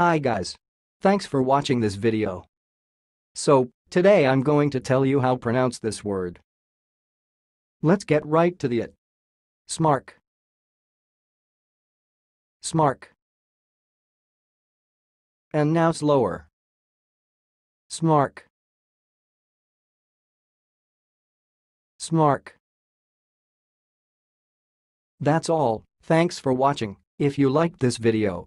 Hi guys. Thanks for watching this video. So, today I'm going to tell you how pronounce this word. Let's get right to the it. Smark. Smark. And now slower. Smark. Smark. That's all, thanks for watching. If you liked this video,